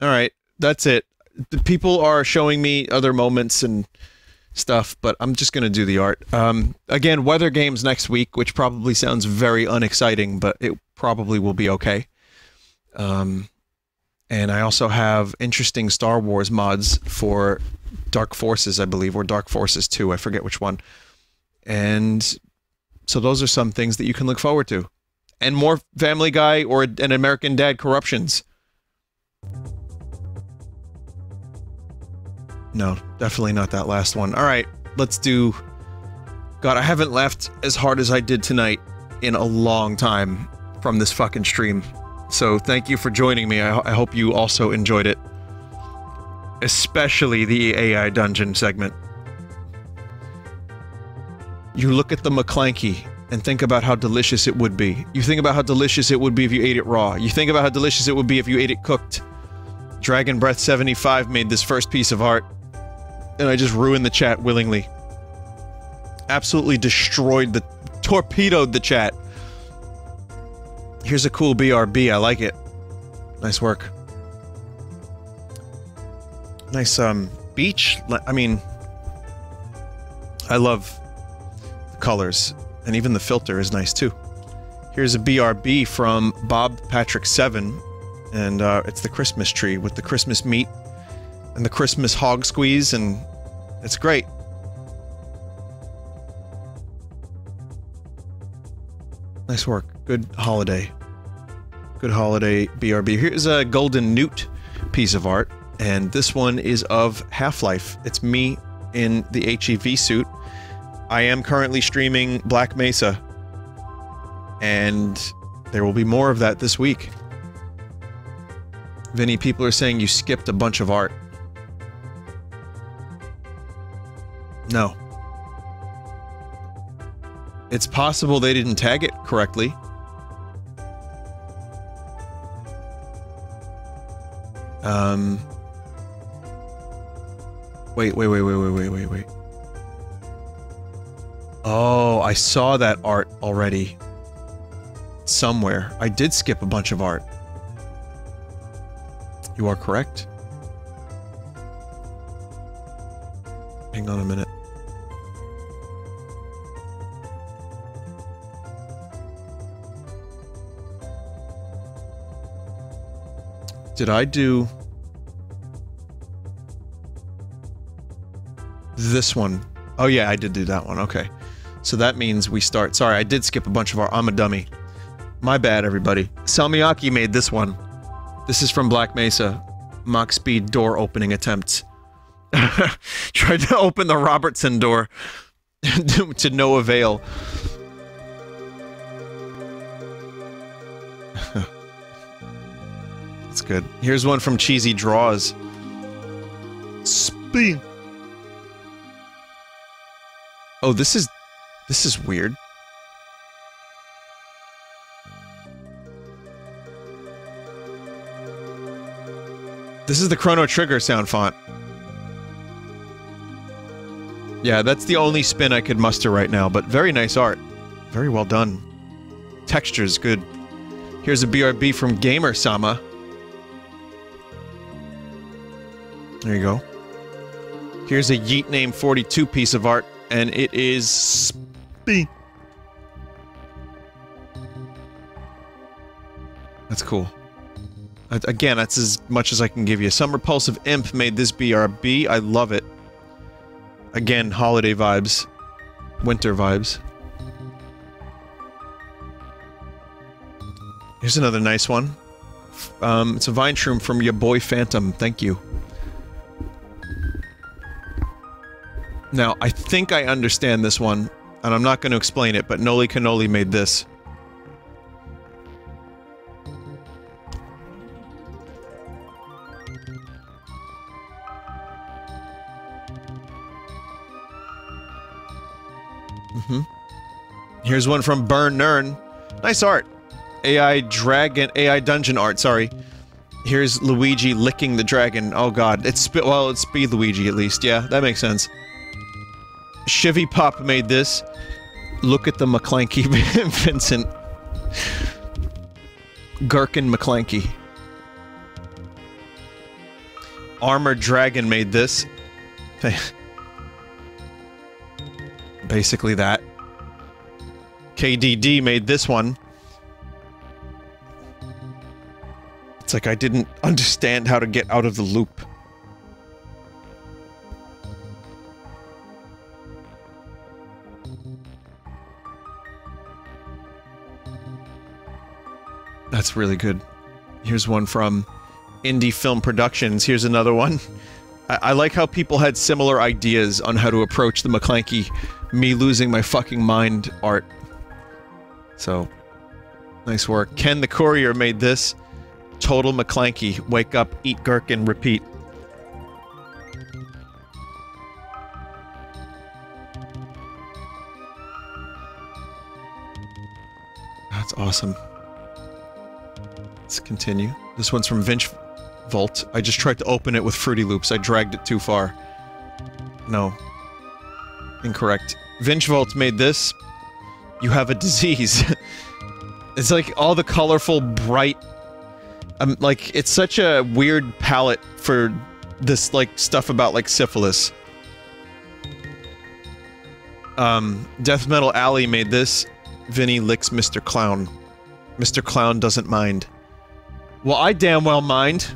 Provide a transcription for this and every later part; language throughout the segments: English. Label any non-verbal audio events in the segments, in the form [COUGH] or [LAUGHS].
All right, that's it. The people are showing me other moments and stuff, but I'm just gonna do the art. Um, again, weather games next week, which probably sounds very unexciting, but it probably will be okay. Um, and I also have interesting Star Wars mods for Dark Forces, I believe, or Dark Forces 2, I forget which one. And so those are some things that you can look forward to. And more Family Guy or an American Dad corruptions. No, definitely not that last one. All right, let's do. God, I haven't laughed as hard as I did tonight in a long time from this fucking stream. So thank you for joining me. I, I hope you also enjoyed it. Especially the AI dungeon segment. You look at the McClanky and think about how delicious it would be. You think about how delicious it would be if you ate it raw. You think about how delicious it would be if you ate it cooked. Dragon Breath 75 made this first piece of art and I just ruined the chat willingly. Absolutely destroyed the... torpedoed the chat. Here's a cool BRB, I like it. Nice work. Nice, um, beach? I mean... I love the colors, and even the filter is nice too. Here's a BRB from Bob Patrick 7, and uh, it's the Christmas tree with the Christmas meat and the Christmas hog squeeze, and it's great. Nice work. Good holiday. Good holiday BRB. Here's a golden newt piece of art, and this one is of Half-Life. It's me in the HEV suit. I am currently streaming Black Mesa, and there will be more of that this week. Vinny, people are saying you skipped a bunch of art. No. It's possible they didn't tag it correctly. Um... Wait, wait, wait, wait, wait, wait, wait, wait. Oh, I saw that art already. Somewhere. I did skip a bunch of art. You are correct. Hang on a minute. Did I do... This one? Oh yeah, I did do that one, okay. So that means we start... Sorry, I did skip a bunch of our... I'm a dummy. My bad, everybody. Salmiaki made this one. This is from Black Mesa. Mach speed door opening attempts. [LAUGHS] Tried to open the Robertson door [LAUGHS] to no avail. [LAUGHS] That's good. Here's one from Cheesy Draws. Spin. Oh, this is... This is weird. This is the Chrono Trigger sound font. Yeah, that's the only spin I could muster right now, but very nice art. Very well done. Texture's good. Here's a BRB from Gamer Sama. There you go. Here's a Yeet Name 42 piece of art, and it is... Spee. That's cool. Again, that's as much as I can give you. Some Repulsive Imp made this BRB. I love it. Again, holiday vibes. Winter vibes. Here's another nice one. Um, it's a vine shroom from your boy Phantom. Thank you. Now, I think I understand this one, and I'm not going to explain it, but Noli Cannoli made this. Mm-hmm. Here's one from Burn Nern. Nice art. AI dragon, AI dungeon art, sorry. Here's Luigi licking the dragon. Oh god, it's, well, it's Speed Luigi at least. Yeah, that makes sense. Chevy Pop made this. Look at the McClanky [LAUGHS] Vincent. Gherkin McClanky. Armored Dragon made this. [LAUGHS] Basically that. KDD made this one. It's like I didn't understand how to get out of the loop. That's really good. Here's one from Indie Film Productions. Here's another one. I, I like how people had similar ideas on how to approach the McClanky me losing my fucking mind art. So, nice work. Ken the Courier made this. Total McClanky. Wake up, eat gherkin, repeat. Awesome. Let's continue. This one's from Vinch Vault. I just tried to open it with Fruity Loops. I dragged it too far. No. Incorrect. Vinch Vault made this. You have a disease. [LAUGHS] it's like all the colorful, bright... Um, like, it's such a weird palette for this, like, stuff about, like, syphilis. Um, Death Metal Alley made this. Vinny licks Mr. Clown. Mr. Clown doesn't mind. Well, I damn well mind.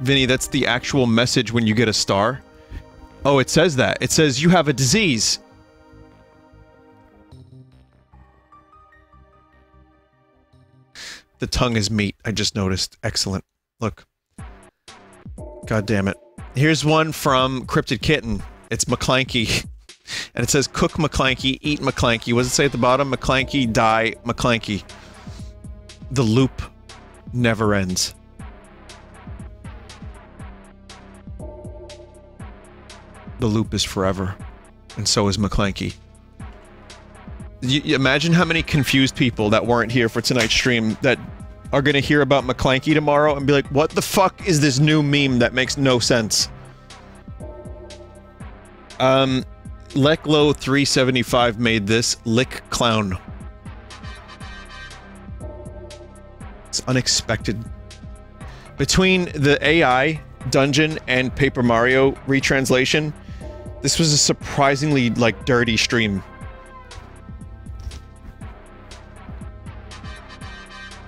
Vinny, that's the actual message when you get a star. Oh, it says that. It says you have a disease. The tongue is meat, I just noticed. Excellent. Look. God damn it. Here's one from Cryptid Kitten. It's McClanky. [LAUGHS] And it says, cook McClanky, eat McClanky. What does it say at the bottom? McClanky, die McClanky. The loop never ends. The loop is forever. And so is McClanky. You, you imagine how many confused people that weren't here for tonight's stream that are gonna hear about McClanky tomorrow and be like, what the fuck is this new meme that makes no sense? Um, Leklo 375 made this Lick Clown. It's unexpected. Between the AI dungeon and Paper Mario retranslation, this was a surprisingly, like, dirty stream.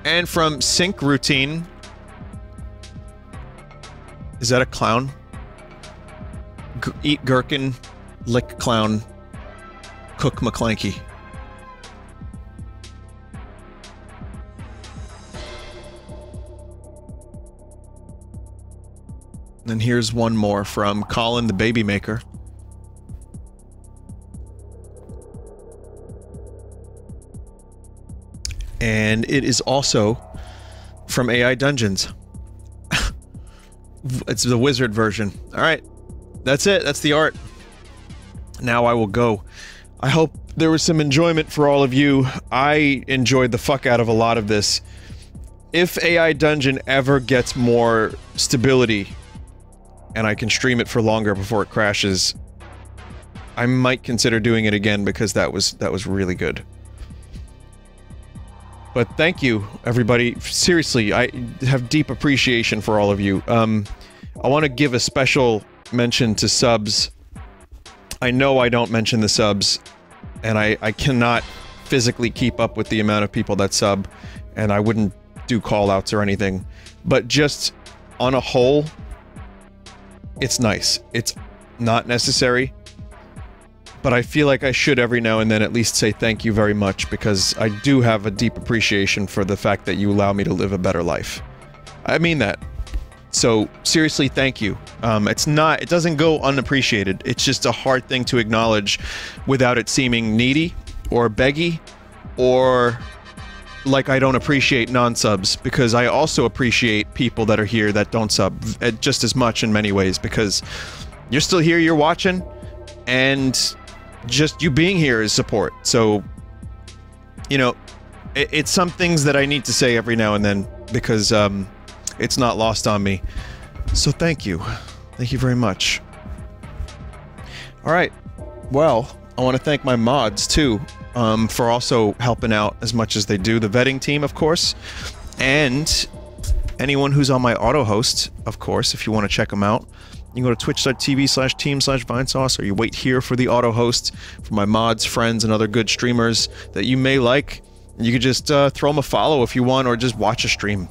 And from Sync Routine... Is that a clown? G eat gherkin, lick clown, cook McClanky. And here's one more from Colin the Baby Maker. And it is also from AI Dungeons. [LAUGHS] it's the wizard version. Alright. That's it. That's the art. Now I will go. I hope there was some enjoyment for all of you. I enjoyed the fuck out of a lot of this. If AI Dungeon ever gets more stability, and I can stream it for longer before it crashes, I might consider doing it again because that was that was really good. But thank you, everybody. Seriously, I have deep appreciation for all of you. Um, I want to give a special mention to subs. I know I don't mention the subs, and I, I cannot physically keep up with the amount of people that sub, and I wouldn't do call-outs or anything. But just on a whole, it's nice. It's not necessary, but I feel like I should every now and then at least say thank you very much because I do have a deep appreciation for the fact that you allow me to live a better life. I mean that. So seriously, thank you. Um, it's not, it doesn't go unappreciated. It's just a hard thing to acknowledge without it seeming needy or beggy or like I don't appreciate non-subs because I also appreciate people that are here that don't sub uh, just as much in many ways because you're still here, you're watching, and just you being here is support. So, you know, it, it's some things that I need to say every now and then because um, it's not lost on me. So thank you. Thank you very much. All right. Well, I want to thank my mods too um, for also helping out as much as they do. The vetting team, of course, and anyone who's on my auto host, of course, if you want to check them out. You can go to twitch.tv slash team slash vinesauce, or you wait here for the auto host for my mods, friends, and other good streamers that you may like. You could just uh, throw them a follow if you want, or just watch a stream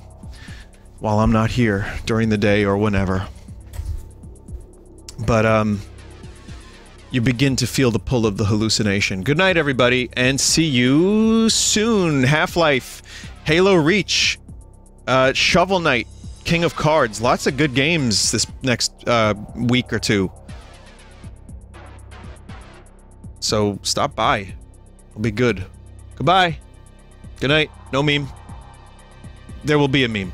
while I'm not here during the day or whenever. But, um, you begin to feel the pull of the hallucination. Good night, everybody, and see you soon. Half Life, Halo Reach, uh, Shovel Knight, King of Cards. Lots of good games this next uh, week or two. So stop by. It'll be good. Goodbye. Good night. No meme. There will be a meme.